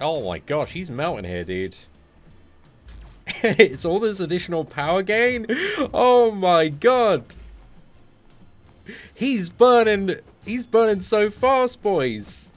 Oh my gosh, he's melting here, dude. it's all this additional power gain? Oh my god. He's burning, he's burning so fast, boys.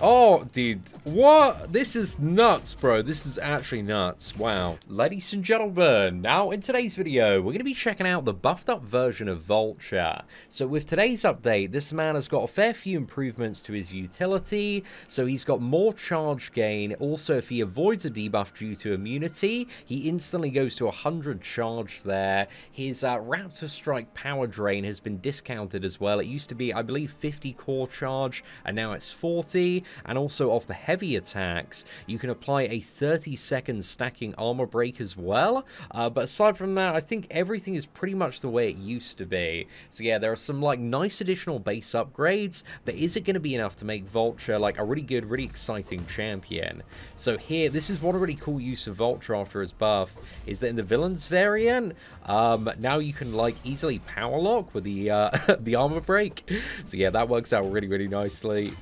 Oh, dude. What? This is nuts, bro. This is actually nuts. Wow. Ladies and gentlemen, now in today's video, we're going to be checking out the buffed up version of Vulture. So with today's update, this man has got a fair few improvements to his utility. So he's got more charge gain. Also, if he avoids a debuff due to immunity, he instantly goes to 100 charge there. His uh, Raptor Strike power drain has been discounted as well. It used to be, I believe, 50 core charge, and now it's 40 and also off the heavy attacks, you can apply a 30 second stacking armor break as well. Uh, but aside from that, I think everything is pretty much the way it used to be. So yeah, there are some like nice additional base upgrades, but is it going to be enough to make Vulture like a really good, really exciting champion? So here, this is one really cool use of Vulture after his buff, is that in the villains variant, um, now you can like easily power lock with the uh, the armor break. So yeah, that works out really, really nicely.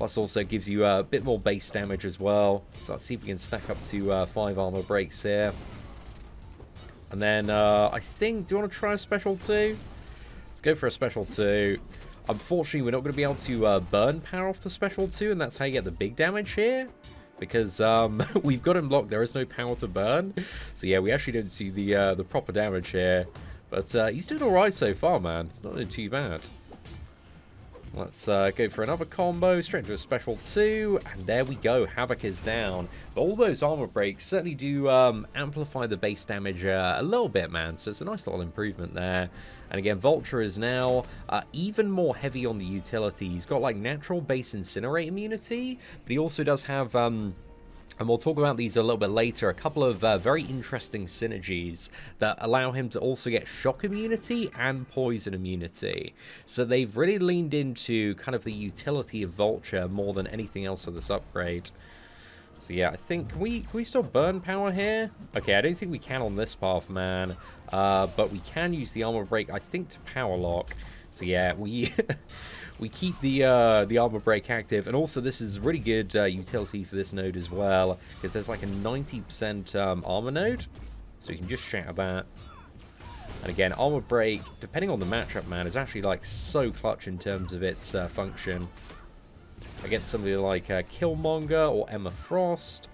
Plus also gives you a bit more base damage as well. So let's see if we can stack up to uh, 5 armor breaks here. And then uh, I think, do you want to try a special 2? Let's go for a special 2. Unfortunately, we're not going to be able to uh, burn power off the special 2, and that's how you get the big damage here. Because um, we've got him locked, there is no power to burn. So yeah, we actually don't see the uh, the proper damage here. But uh, he's doing alright so far, man. It's not doing too bad. Let's uh, go for another combo, straight into a special 2, and there we go, Havoc is down. But all those armor breaks certainly do um, amplify the base damage uh, a little bit, man, so it's a nice little improvement there. And again, Vulture is now uh, even more heavy on the utility. He's got like natural base incinerate immunity, but he also does have... Um, and we'll talk about these a little bit later, a couple of uh, very interesting synergies that allow him to also get shock immunity and poison immunity. So they've really leaned into kind of the utility of Vulture more than anything else for this upgrade. So yeah, I think, can we, can we still burn power here? Okay, I don't think we can on this path, man. Uh, but we can use the armor break, I think, to power lock. So yeah, we... we keep the uh, the armor break active, and also this is really good uh, utility for this node as well, because there's like a 90% um, armor node, so you can just shatter that. And again, armor break, depending on the matchup, man, is actually like so clutch in terms of its uh, function. Against somebody like uh, Killmonger or Emma Frost,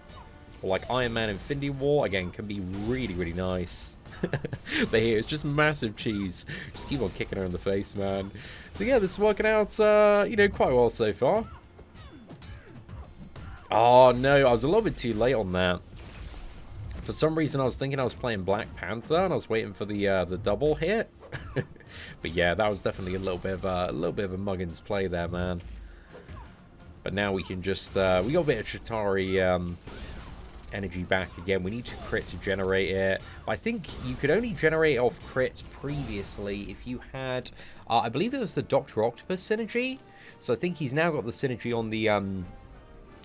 or like Iron Man Infinity War, again, can be really, really nice. but here, it's just massive cheese. Just keep on kicking her in the face, man. So yeah, this is working out, uh, you know, quite well so far. Oh, no, I was a little bit too late on that. For some reason, I was thinking I was playing Black Panther, and I was waiting for the uh, the double hit. but yeah, that was definitely a little bit of a, a little bit of a Muggins play there, man. But now we can just, uh, we got a bit of Chitauri um, energy back again. We need to crit to generate it. I think you could only generate off crits previously if you had, uh, I believe it was the Dr. Octopus synergy. So I think he's now got the synergy on the um,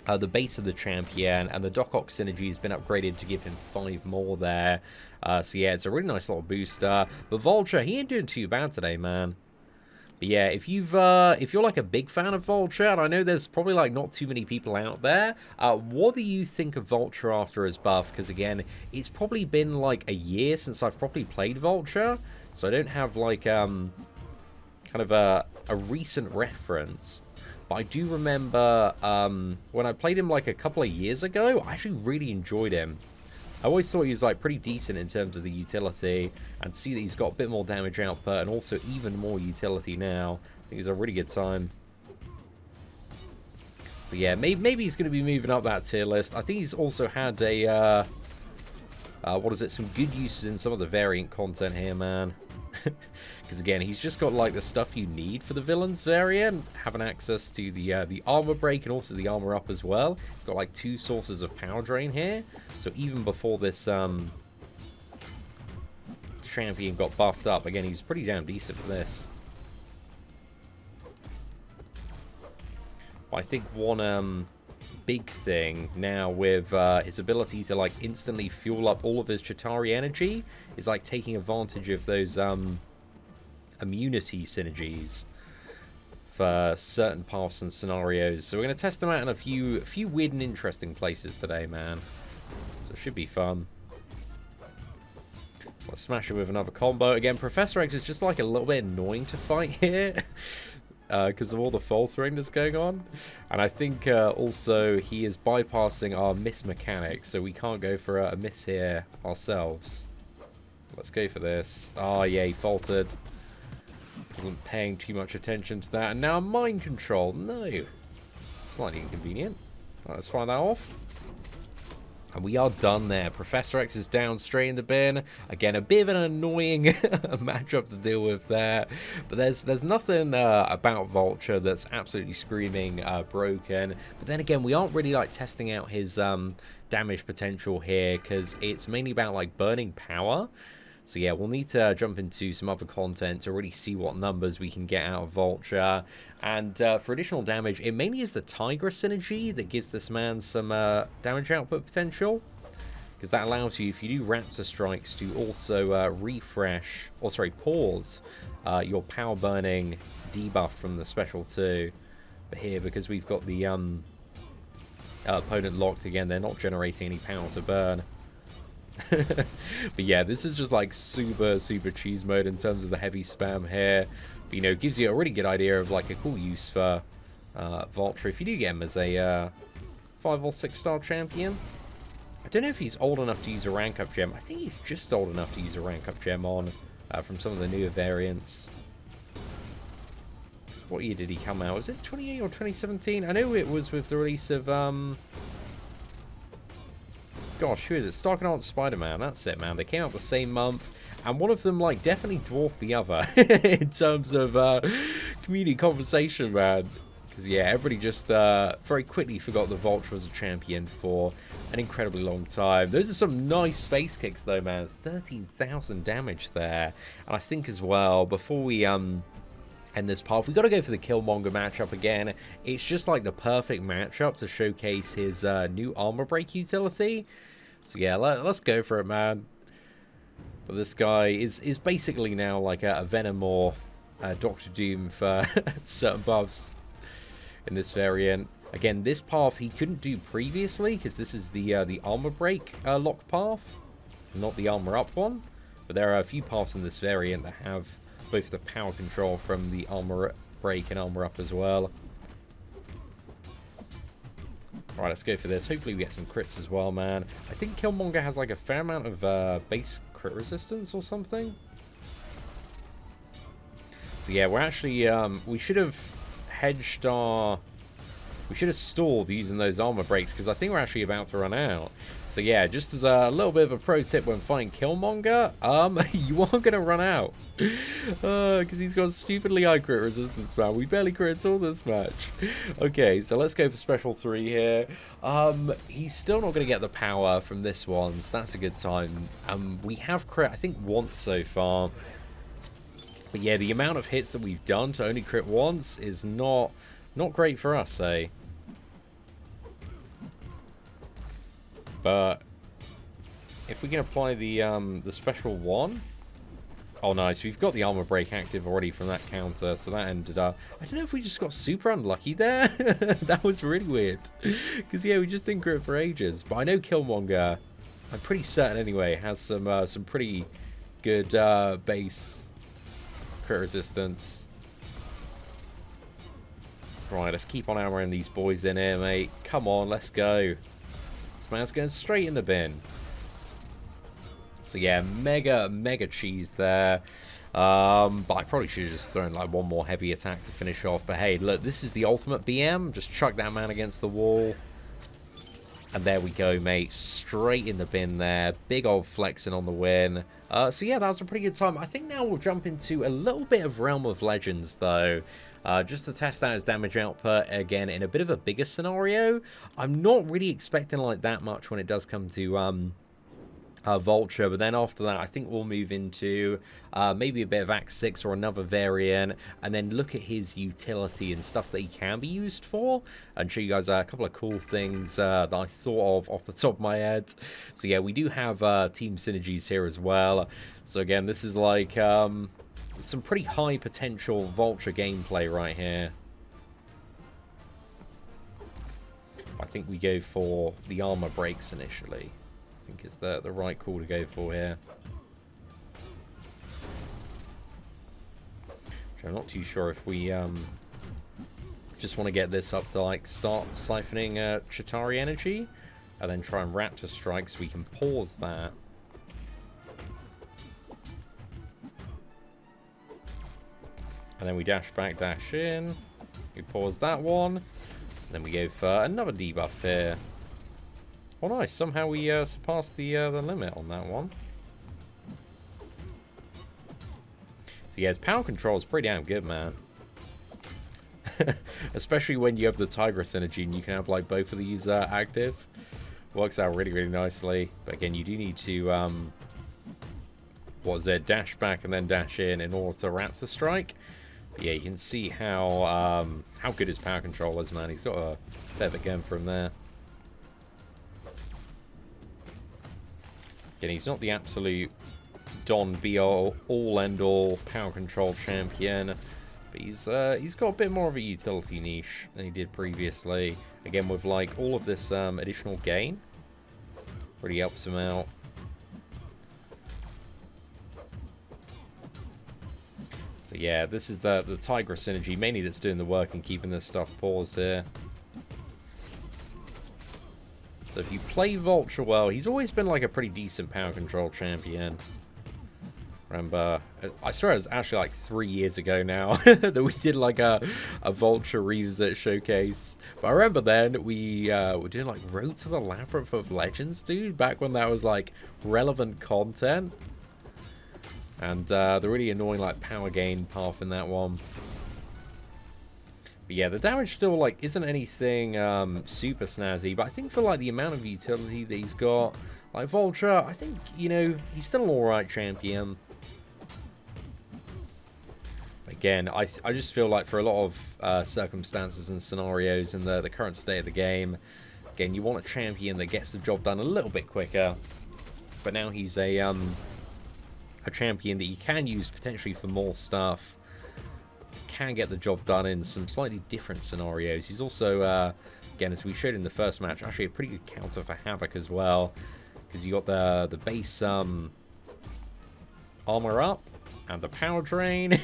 uh, the base of the champion, and the Doc Ock synergy has been upgraded to give him five more there. Uh, so yeah, it's a really nice little booster. But Vulture, he ain't doing too bad today, man. But yeah, if you've uh, if you're like a big fan of Vulture, and I know there's probably like not too many people out there, uh, what do you think of Vulture after his buff? Because again, it's probably been like a year since I've probably played Vulture, so I don't have like um kind of a a recent reference. But I do remember um, when I played him like a couple of years ago, I actually really enjoyed him. I always thought he was like pretty decent in terms of the utility, and see that he's got a bit more damage output and also even more utility now. I think it's a really good time. So yeah, maybe, maybe he's going to be moving up that tier list. I think he's also had a, uh, uh, what is it, some good uses in some of the variant content here, man. Because again, he's just got like the stuff you need for the villains variant, having access to the uh, the armor break and also the armor up as well. He's got like two sources of power drain here, so even before this um, champion got buffed up, again, he's pretty damn decent for this. But I think one um, big thing now with uh, his ability to like instantly fuel up all of his Chitauri energy is like taking advantage of those um, immunity synergies for certain paths and scenarios. So we're going to test them out in a few, a few weird and interesting places today, man. So it should be fun. Let's smash it with another combo. Again, Professor X is just like a little bit annoying to fight here. Because uh, of all the faltering that's going on. And I think uh, also he is bypassing our miss mechanics, so we can't go for a, a miss here ourselves. Let's go for this. Oh yeah, he faltered. Wasn't paying too much attention to that. And now mind control. No. Slightly inconvenient. Right, let's fire that off. And we are done there. Professor X is down straight in the bin. Again, a bit of an annoying matchup to deal with there. But there's there's nothing uh, about Vulture that's absolutely screaming uh, broken. But then again, we aren't really like testing out his um, damage potential here because it's mainly about like burning power. So yeah, we'll need to jump into some other content to really see what numbers we can get out of Vulture. And uh, for additional damage, it mainly is the Tigress synergy that gives this man some uh, damage output potential. Because that allows you, if you do Raptor Strikes, to also uh, refresh, or sorry, pause uh, your power burning debuff from the special 2. But here, because we've got the um, opponent locked again, they're not generating any power to burn. but yeah, this is just like super, super cheese mode in terms of the heavy spam here. But, you know, gives you a really good idea of like a cool use for uh, Vulture if you do get him as a uh, 5 or 6 star champion. I don't know if he's old enough to use a rank up gem. I think he's just old enough to use a rank up gem on uh, from some of the newer variants. What year did he come out? Was it 28 or 2017? I know it was with the release of um, gosh, who is it? Starkanaut Spider-Man. That's it, man. They came out the same month. And one of them, like, definitely dwarfed the other in terms of uh, community conversation, man. Because, yeah, everybody just uh, very quickly forgot the Vulture was a champion for an incredibly long time. Those are some nice space kicks, though, man. 13,000 damage there. And I think as well, before we... um end this path. We've got to go for the Killmonger matchup again. It's just like the perfect matchup to showcase his uh, new armor break utility. So yeah, let, us go for it, man. But this guy is is basically now like a, a Venom or a Doctor Doom for certain buffs in this variant. Again, this path he couldn't do previously because this is the uh, the armor break uh, lock path, not the armor up one. But there are a few paths in this variant that have both the power control from the armor break and armor up as well. Alright, let's go for this. Hopefully we get some crits as well, man. I think Killmonger has like a fair amount of uh, base crit resistance or something. So yeah, we're actually, um, we should have hedged our, we should have stalled using those armor breaks because I think we're actually about to run out. So yeah, just as a little bit of a pro tip when fighting Killmonger, um, you are going to run out. Because uh, he's got stupidly high crit resistance, man. We barely crit at all this match. Okay, so let's go for special 3 here. Um, he's still not going to get the power from this one, so that's a good time. Um, we have crit, I think, once so far. But yeah, the amount of hits that we've done to only crit once is not not great for us, eh? But if we can apply the um, the special one... Oh, nice. We've got the armor break active already from that counter, so that ended up... I don't know if we just got super unlucky there. that was really weird. Because, yeah, we just didn't crit for ages. But I know Killmonger, I'm pretty certain anyway, has some uh, some pretty good uh, base crit resistance. Right, let's keep on hammering these boys in here, mate. Come on, let's go man. It's going straight in the bin. So yeah, mega, mega cheese there. Um, but I probably should have just thrown like one more heavy attack to finish off. But hey, look, this is the ultimate BM. Just chuck that man against the wall. And there we go, mate. Straight in the bin there. Big old flexing on the win. Uh, so yeah, that was a pretty good time. I think now we'll jump into a little bit of Realm of Legends, though. Uh, just to test out his damage output, again, in a bit of a bigger scenario. I'm not really expecting like that much when it does come to... Um, uh, Vulture, but then after that, I think we'll move into uh, maybe a bit of Act 6 or another variant, and then look at his utility and stuff that he can be used for, and show you guys a couple of cool things uh, that I thought of off the top of my head. So yeah, we do have uh, team synergies here as well. So again, this is like um, some pretty high potential Vulture gameplay right here. I think we go for the armor breaks initially. I think it's the, the right call to go for here. Which I'm not too sure if we um, just want to get this up to like start siphoning uh, Chitauri energy and then try and Raptor Strike so we can pause that And then we dash back, dash in. We pause that one. then we go for another debuff here. Oh nice, somehow we uh, surpassed the, uh, the limit on that one. So yeah, his power control is pretty damn good, man. Especially when you have the Tigress energy and you can have like both of these uh, active. Works out really, really nicely. But again, you do need to, um, what is it, dash back and then dash in in order to Raptor Strike. But yeah, you can see how um, how good his power control is, man. He's got a fair bit going from there. Again, he's not the absolute Don all, all end all power control champion, but he's uh, he's got a bit more of a utility niche than he did previously. Again, with like all of this um, additional gain, really helps him out. So yeah, this is the, the Tigress synergy, mainly that's doing the work and keeping this stuff paused here. So if you play Vulture well, he's always been like a pretty decent power control champion. Remember, I swear it was actually like three years ago now that we did like a, a Vulture revisit showcase. But I remember then we uh, were doing like Road to the Labyrinth of Legends, dude, back when that was like relevant content. And uh, the really annoying like power gain path in that one. But yeah, the damage still like isn't anything um, super snazzy, but I think for like the amount of utility that he's got, like Vulture, I think, you know, he's still an alright champion. Again, I, I just feel like for a lot of uh, circumstances and scenarios in the, the current state of the game, again, you want a champion that gets the job done a little bit quicker. But now he's a um, a champion that you can use potentially for more stuff. Can get the job done in some slightly different scenarios. He's also, uh, again, as we showed in the first match, actually a pretty good counter for Havoc as well. Because you got the, the base um, armor up and the power drain.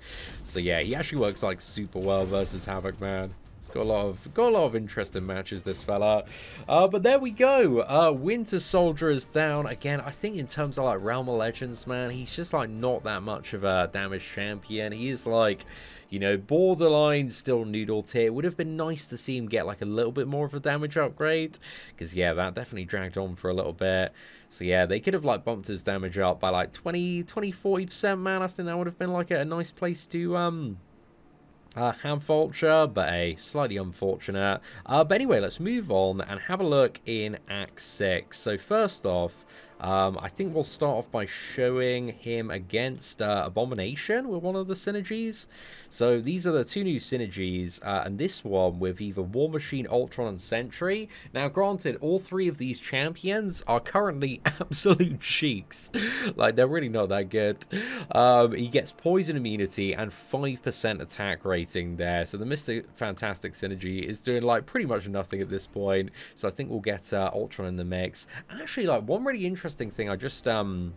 so yeah, he actually works like super well versus Havoc, man. Got a lot of got a lot of interesting matches, this fella. Uh, but there we go. Uh, Winter Soldier is down again. I think in terms of like Realm of Legends, man, he's just like not that much of a damage champion. He is like, you know, borderline still noodle tier. Would have been nice to see him get like a little bit more of a damage upgrade, because yeah, that definitely dragged on for a little bit. So yeah, they could have like bumped his damage up by like 20, 20, 40%, man. I think that would have been like a, a nice place to um uh, Vulture, but a slightly unfortunate. Uh, but anyway, let's move on and have a look in Act 6. So first off, um, I think we'll start off by showing him against uh, Abomination with one of the synergies. So these are the two new synergies, uh, and this one with either War Machine, Ultron, and Sentry. Now, granted, all three of these champions are currently absolute cheeks. like, they're really not that good. Um, he gets poison immunity and 5% attack rating there. So the Mr. Fantastic synergy is doing, like, pretty much nothing at this point. So I think we'll get uh, Ultron in the mix. Actually, like, one really interesting interesting thing I just um,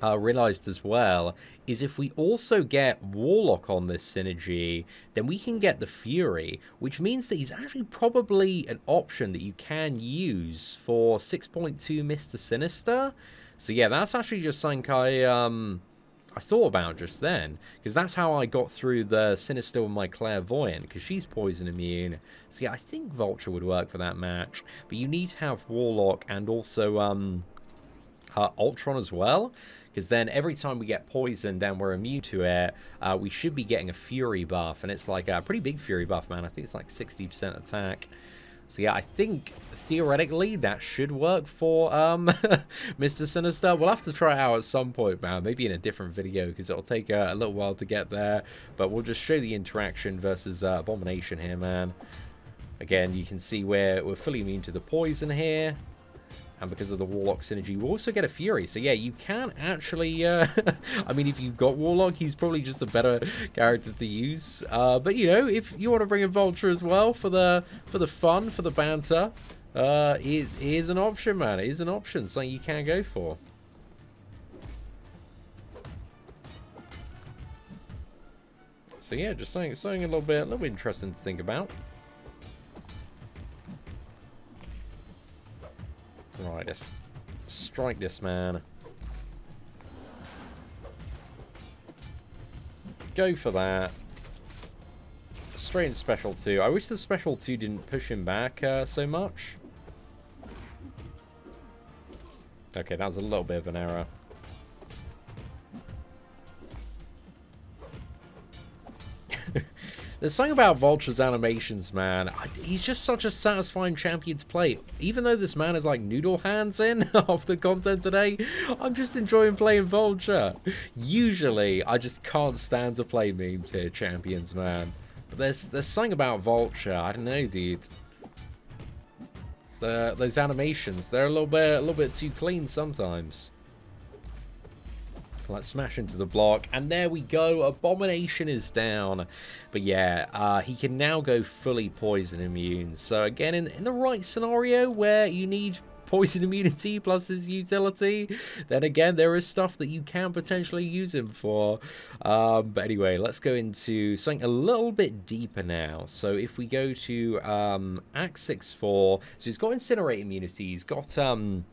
uh, realized as well is if we also get Warlock on this synergy, then we can get the Fury, which means that he's actually probably an option that you can use for 6.2 Mr. Sinister. So yeah, that's actually just something I um, I thought about just then, because that's how I got through the Sinister with my Clairvoyant, because she's poison immune. So yeah, I think Vulture would work for that match, but you need to have Warlock and also um, uh, Ultron as well. Because then every time we get poisoned and we're immune to it, uh, we should be getting a Fury buff. And it's like a pretty big Fury buff, man. I think it's like 60% attack. So yeah, I think theoretically that should work for um, Mr. Sinister. We'll have to try it out at some point, man. Maybe in a different video because it'll take uh, a little while to get there. But we'll just show the interaction versus uh, Abomination here, man. Again, you can see where we're fully immune to the poison here. And because of the Warlock synergy, you also get a Fury. So yeah, you can actually, uh, I mean, if you've got Warlock, he's probably just a better character to use. Uh, but you know, if you want to bring in Vulture as well for the for the fun, for the banter, uh, it is an option, man. It is an option, something you can go for. So yeah, just something, something a little bit, a little bit interesting to think about. Right, let's strike this man. Go for that. Straight in special 2. I wish the special 2 didn't push him back uh, so much. Okay, that was a little bit of an error. There's something about Vulture's animations, man. He's just such a satisfying champion to play. Even though this man is like noodle hands in off the content today, I'm just enjoying playing Vulture. Usually, I just can't stand to play meme tier champions, man. But there's there's something about Vulture. I don't know, dude. The, those animations, they're a little bit a little bit too clean sometimes. Let's smash into the block. And there we go. Abomination is down. But yeah, uh, he can now go fully poison immune. So again, in, in the right scenario where you need poison immunity plus his utility, then again, there is stuff that you can potentially use him for. Um, but anyway, let's go into something a little bit deeper now. So if we go to um, Act 6-4, so he's got Incinerate immunity, he's got... Um,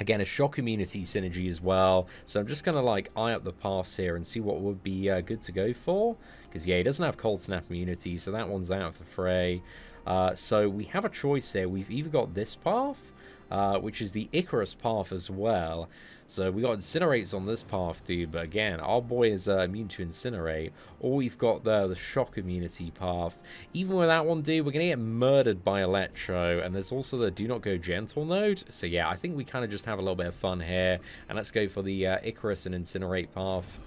Again, a shock immunity synergy as well. So I'm just going to like eye up the paths here and see what would be uh, good to go for. Because yeah, he doesn't have cold snap immunity, so that one's out of the fray. Uh, so we have a choice here. We've either got this path, uh, which is the Icarus path as well. So we got Incinerates on this path, dude. But again, our boy is uh, immune to Incinerate. Or we've got the, the Shock immunity path. Even with that one, dude, we're going to get murdered by Electro. And there's also the Do Not Go Gentle node. So yeah, I think we kind of just have a little bit of fun here. And let's go for the uh, Icarus and Incinerate path.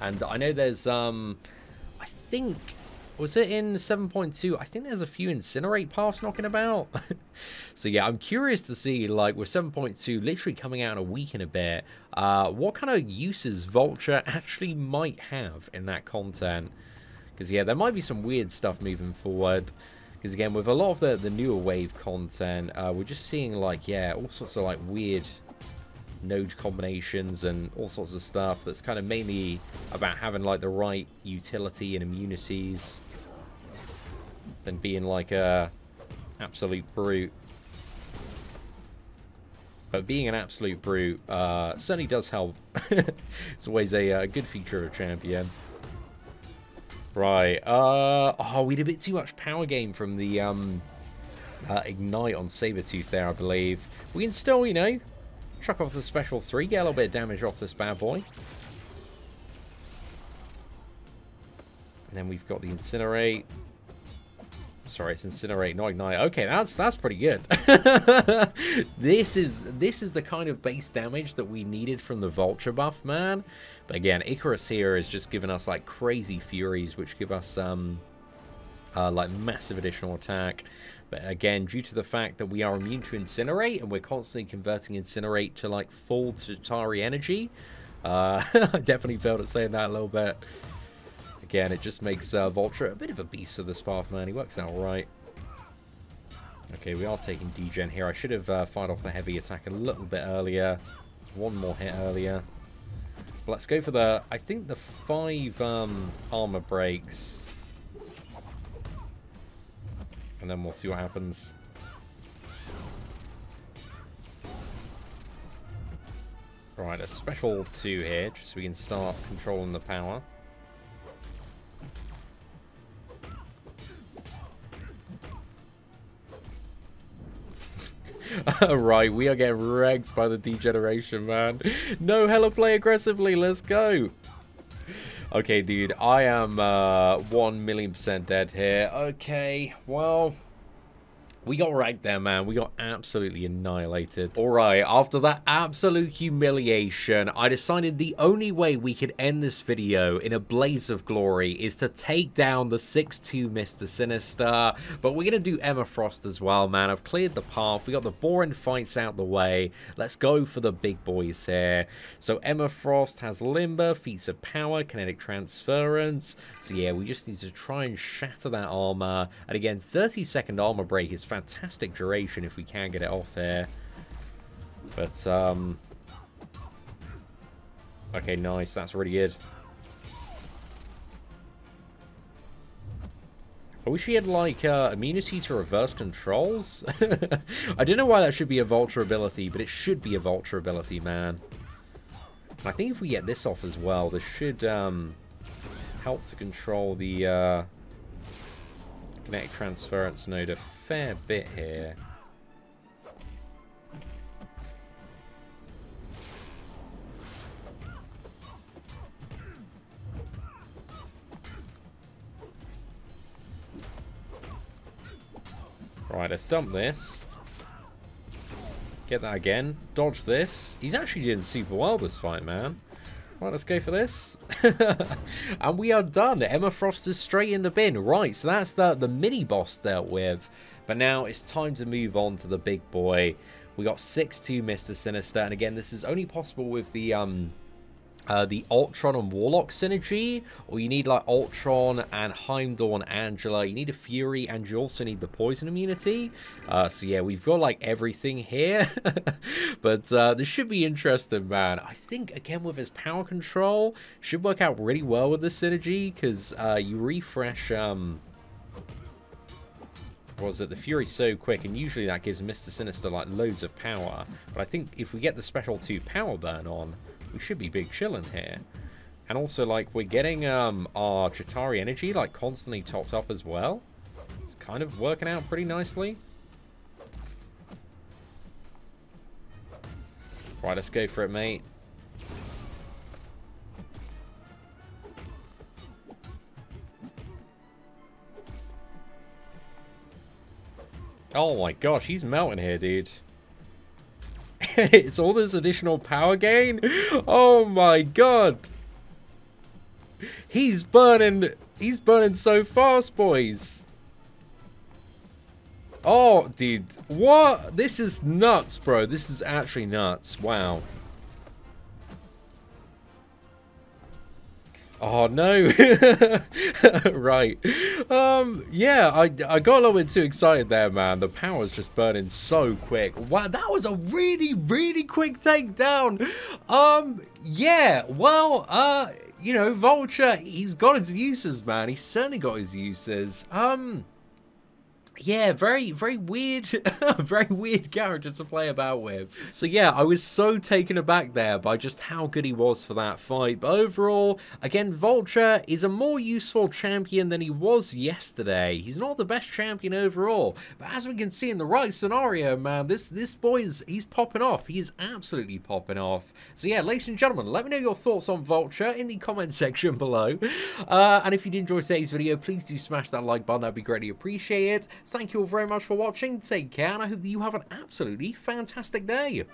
And I know there's, um, I think was it in 7.2? I think there's a few incinerate paths knocking about. so yeah, I'm curious to see, like, with 7.2 literally coming out in a week and a bit, uh, what kind of uses Vulture actually might have in that content. Because yeah, there might be some weird stuff moving forward. Because again, with a lot of the, the newer wave content, uh, we're just seeing, like, yeah, all sorts of, like, weird node combinations and all sorts of stuff that's kind of mainly about having like the right utility and immunities than being like a absolute brute. But being an absolute brute uh, certainly does help. it's always a, a, good feature of a champion. Right. Uh, oh, we did a bit too much power gain from the um, uh, Ignite on Sabretooth there, I believe. We can still, you know, chuck off the special 3, get a little bit of damage off this bad boy. And then we've got the Incinerate. Sorry, it's incinerate, not ignite. Okay, that's that's pretty good. this is this is the kind of base damage that we needed from the Vulture buff, man. But again, Icarus here is just giving us like crazy furies, which give us um uh, like massive additional attack. But again, due to the fact that we are immune to Incinerate and we're constantly converting Incinerate to like full Chitauri energy, uh, I definitely failed at saying that a little bit. Again, it just makes uh, Vulture a bit of a beast of this path, man. He works out right. Okay, we are taking degen here. I should have uh, fired off the heavy attack a little bit earlier. One more hit earlier. let's go for the, I think the five um, armor breaks. And then we'll see what happens. Right, a special two here, just so we can start controlling the power. right, we are getting wrecked by the degeneration, man. No, hella play aggressively. Let's go. Okay, dude, I am uh, 1 million percent dead here. Okay, well, We got right there, man. We got absolutely annihilated. All right, after that absolute humiliation, I decided the only way we could end this video in a blaze of glory is to take down the 6-2 Mr. Sinister. But we're going to do Emma Frost as well, man. I've cleared the path. We got the boring fights out the way. Let's go for the big boys here. So Emma Frost has Limber, Feats of Power, Kinetic Transference. So yeah, we just need to try and shatter that armor. And again, 30 second armor break is fantastic duration if we can get it off here. But, um... Okay, nice. That's really good. I wish he had, like, uh, immunity to reverse controls. I don't know why that should be a vulnerability, but it should be a vulnerability, man. And I think if we get this off as well, this should, um, help to control the, uh, kinetic transference node a fair bit here. Right, let's dump this. Get that again. Dodge this. He's actually doing super well this fight, man. Right, let's go for this. and we are done. Emma Frost is straight in the bin. Right, so that's the, the mini-boss dealt with. But now it's time to move on to the big boy. We got 6-2 Mr. Sinister. And again, this is only possible with the um, uh, the Ultron and Warlock synergy, or you need like Ultron and Heimdall and Angela. You need a Fury, and you also need the poison immunity. Uh, so yeah, we've got like everything here. but uh, this should be interesting, man. I think again with his power control, should work out really well with the synergy because uh, you refresh. Um, was that the Fury's so quick, and usually that gives Mr. Sinister like loads of power. But I think if we get the special 2 power burn on, we should be big chilling here. And also, like, we're getting um, our Chitauri energy, like, constantly topped up as well. It's kind of working out pretty nicely. Right, let's go for it, mate. Oh my gosh, he's melting here, dude. it's all this additional power gain? Oh my god. He's burning, he's burning so fast, boys. Oh, dude. What? This is nuts, bro. This is actually nuts. Wow. Oh no! right. Um. Yeah. I I got a little bit too excited there, man. The power's just burning so quick. Wow, that was a really really quick takedown. Um. Yeah. Well. Uh. You know, Vulture. He's got his uses, man. He's certainly got his uses. Um yeah, very, very weird, very weird character to play about with. So yeah, I was so taken aback there by just how good he was for that fight. But overall, again, Vulture is a more useful champion than he was yesterday. He's not the best champion overall, but as we can see in the right scenario, man, this this boy is he's popping off. He's absolutely popping off. So yeah, ladies and gentlemen, let me know your thoughts on Vulture in the comment section below. Uh, and if you did enjoy today's video, please do smash that like button. That'd be greatly appreciated. Thank you all very much for watching. Take care, and I hope that you have an absolutely fantastic day.